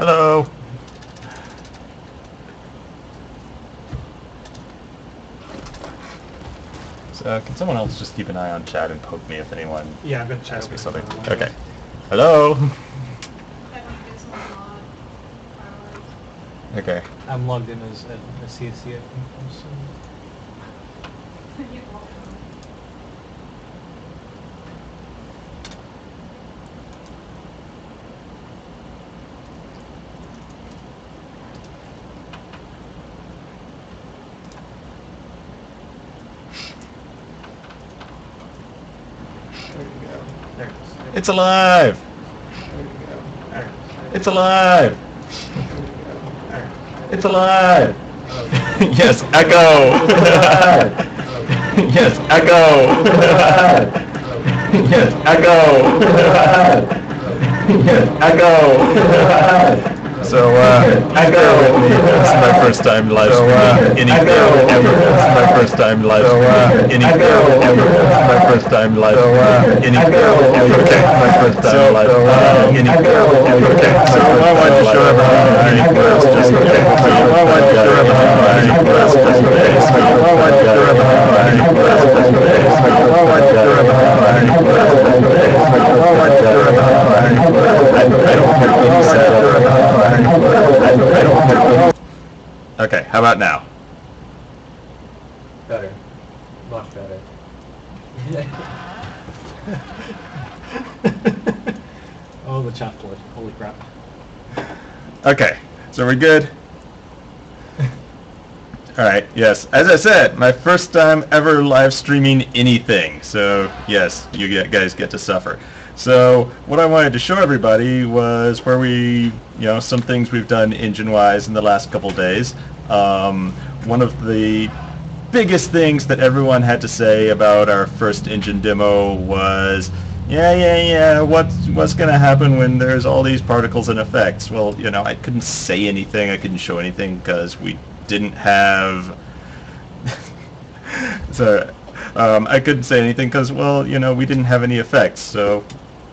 Hello. So, can someone else just keep an eye on chat and poke me if anyone Yeah, I've got chat. asks me something? Okay. Hello. I want to do some mod. Okay. I'm logged in as a, a CSC. I think, also. You're welcome. There you it is. It's alive. There you go. There it is. Alive. There it is. Alive. Yes, echo. yes, echo. yes, echo. yes, echo. So, uh, bear with me. This is my first time live streaming any ever. This is my first time live streaming any ever. This is my first time live streaming any ever. Okay, my first time live streaming any ever. Okay, so I want to show everyone any first just okay. So I want to show everyone any first just okay. So I want to show everyone any first just okay. So I want to show everyone any first just okay. So I want to show everyone any first. I I don't have any setup. I I don't have any. Okay, how about now? Better. Much better. oh, the chat flood. Holy crap. Okay, so we're good. All right, yes. As I said, my first time ever live streaming anything. So, yes, you guys get to suffer. So, what I wanted to show everybody was where we, you know, some things we've done engine-wise in the last couple days. Um, one of the biggest things that everyone had to say about our first engine demo was, yeah, yeah, yeah, what's, what's going to happen when there's all these particles and effects? Well, you know, I couldn't say anything, I couldn't show anything because we didn't have... so, um, I couldn't say anything because, well, you know, we didn't have any effects. So,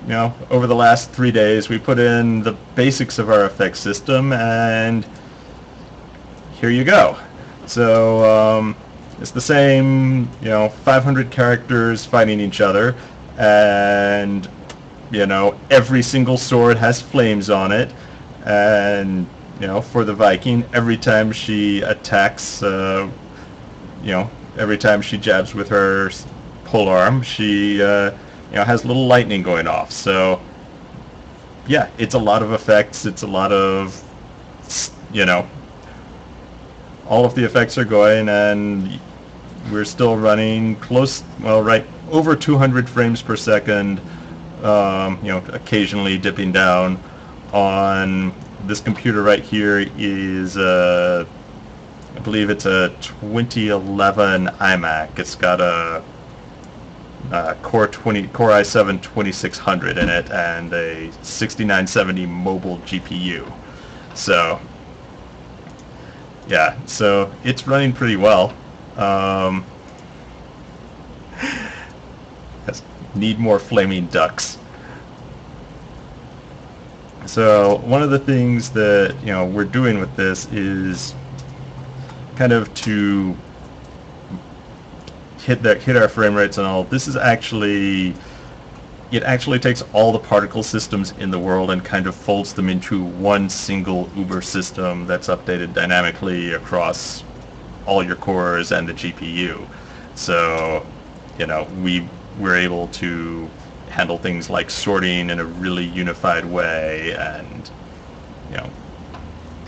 you know, over the last three days, we put in the basics of our effects system, and here you go. So, um, it's the same, you know, 500 characters fighting each other, and, you know, every single sword has flames on it, and, you know, for the Viking, every time she attacks, uh, you know, every time she jabs with her pole arm, she, uh, you know, has little lightning going off. So, yeah, it's a lot of effects. It's a lot of, you know, all of the effects are going, and we're still running close, well, right over 200 frames per second. Um, you know, occasionally dipping down. On this computer right here is, uh, I believe it's a 2011 iMac. It's got a uh, Core 20 Core i7 2600 in it and a 6970 mobile GPU. So yeah, so it's running pretty well. Um, need more flaming ducks. So one of the things that you know we're doing with this is kind of to hit that hit our frame rates and all. This is actually it actually takes all the particle systems in the world and kind of folds them into one single Uber system that's updated dynamically across all your cores and the GPU. So, you know, we we're able to handle things like sorting in a really unified way and, you know,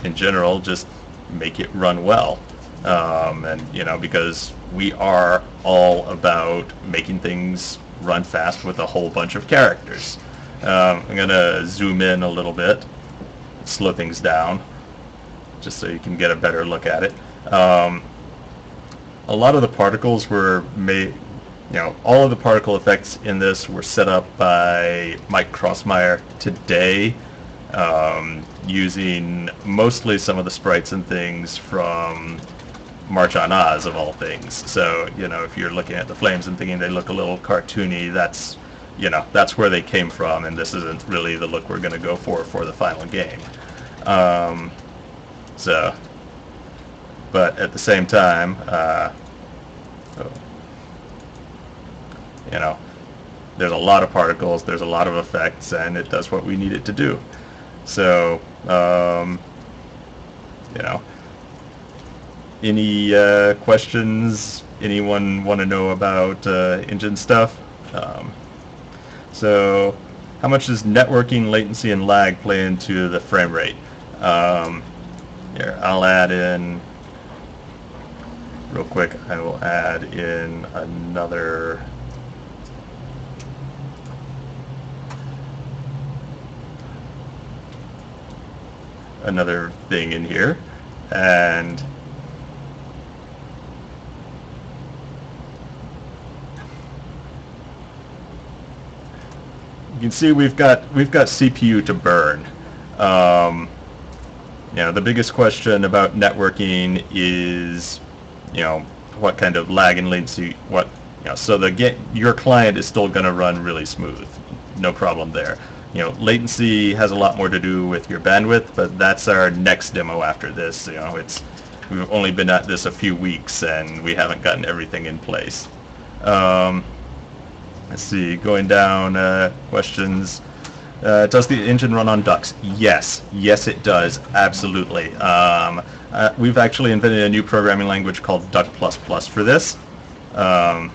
in general, just make it run well. Um, and, you know, because we are all about making things run fast with a whole bunch of characters. Um, I'm going to zoom in a little bit, slow things down, just so you can get a better look at it. Um, a lot of the particles were made, you know, all of the particle effects in this were set up by Mike Crossmeyer today, um, using mostly some of the sprites and things from March on Oz of all things. So, you know, if you're looking at the flames and thinking they look a little cartoony, that's, you know, that's where they came from, and this isn't really the look we're going to go for for the final game. Um, so, but at the same time, uh, you know, there's a lot of particles, there's a lot of effects, and it does what we need it to do. So, um, you know, any uh, questions? Anyone want to know about uh, engine stuff? Um, so, how much does networking, latency, and lag play into the frame rate? Um, here, I'll add in real quick. I will add in another. another thing in here and you can see we've got we've got CPU to burn. Um, you know, the biggest question about networking is, you know, what kind of lag and latency, what, you know, so the get your client is still going to run really smooth, no problem there. You know, latency has a lot more to do with your bandwidth, but that's our next demo after this. You know, it's we've only been at this a few weeks and we haven't gotten everything in place. Um, let's see, going down uh, questions. Uh, does the engine run on ducks? Yes, yes it does, absolutely. Um, uh, we've actually invented a new programming language called Duck++ for this. Um,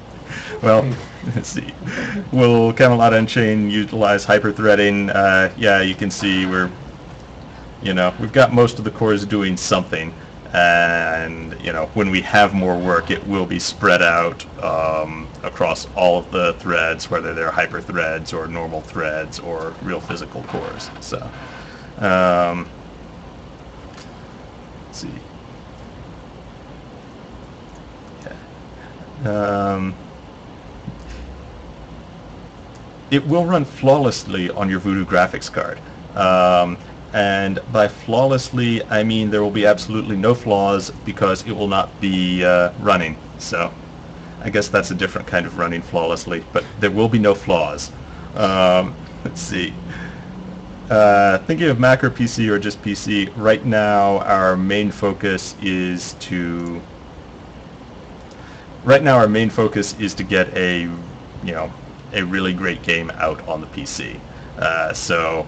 well, let's see. Will Camelot Unchained utilize hyperthreading? Uh, yeah, you can see we're, you know, we've got most of the cores doing something and you know when we have more work it will be spread out um, across all of the threads whether they're hyper threads or normal threads or real physical cores. So um, let's see. Um, it will run flawlessly on your Voodoo graphics card. Um, and by flawlessly, I mean there will be absolutely no flaws because it will not be uh, running. So I guess that's a different kind of running flawlessly, but there will be no flaws. Um, let's see. Uh, thinking of Mac or PC or just PC, right now our main focus is to right now our main focus is to get a you know a really great game out on the PC. Uh, so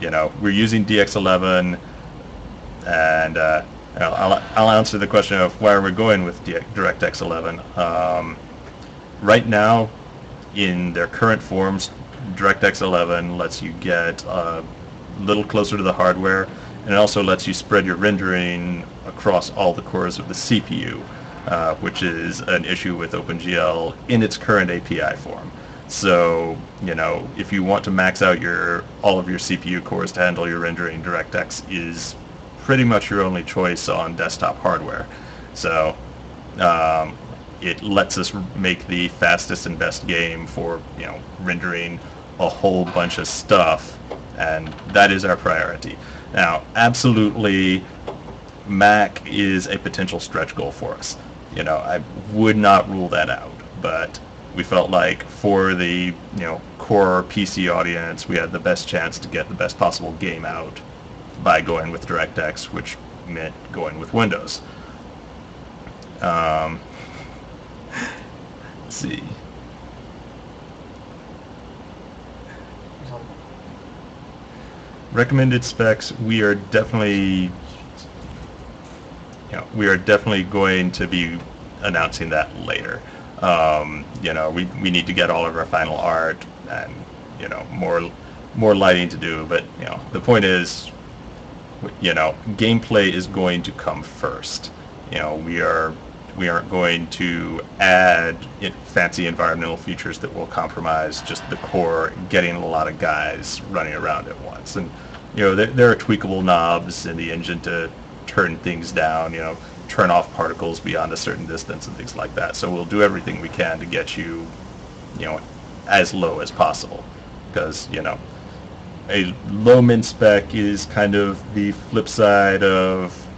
you know, we're using DX11, and uh, I'll, I'll answer the question of why are we're going with DirectX 11. Um, right now, in their current forms, DirectX 11 lets you get a little closer to the hardware, and it also lets you spread your rendering across all the cores of the CPU, uh, which is an issue with OpenGL in its current API form. So, you know, if you want to max out your all of your CPU cores to handle your rendering, DirectX is pretty much your only choice on desktop hardware. So, um, it lets us make the fastest and best game for, you know, rendering a whole bunch of stuff, and that is our priority. Now, absolutely, Mac is a potential stretch goal for us. You know, I would not rule that out, but we felt like for the you know core PC audience, we had the best chance to get the best possible game out by going with DirectX, which meant going with Windows. Um, let's see. Recommended specs, we are definitely, know, we are definitely going to be announcing that later. Um, you know, we, we need to get all of our final art and, you know, more more lighting to do. But, you know, the point is, you know, gameplay is going to come first. You know, we are we aren't going to add fancy environmental features that will compromise just the core getting a lot of guys running around at once. And, you know, there, there are tweakable knobs in the engine to turn things down, you know, turn off particles beyond a certain distance and things like that. So we'll do everything we can to get you, you know, as low as possible. Because, you know, a low min spec is kind of the flip side of,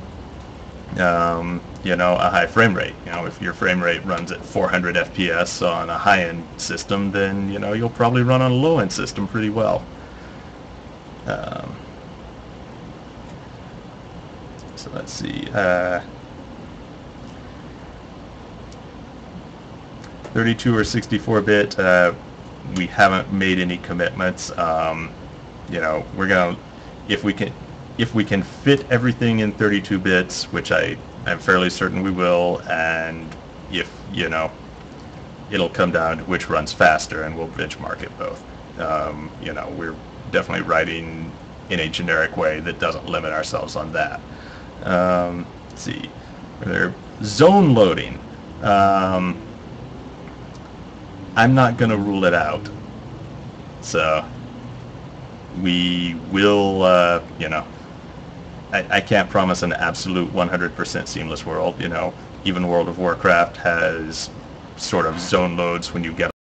um, you know, a high frame rate. You know, if your frame rate runs at 400 FPS on a high-end system, then, you know, you'll probably run on a low-end system pretty well. Um, So let's see. Uh, 32 or 64 bit, uh, we haven't made any commitments. Um, you know, we're gonna if we can if we can fit everything in 32 bits, which I am fairly certain we will, and if you know, it'll come down to which runs faster, and we'll benchmark it both. Um, you know, we're definitely writing in a generic way that doesn't limit ourselves on that. Um, let's see, there zone loading. Um, I'm not going to rule it out. So we will, uh, you know, I, I can't promise an absolute 100% seamless world. You know, even World of Warcraft has sort of zone loads when you get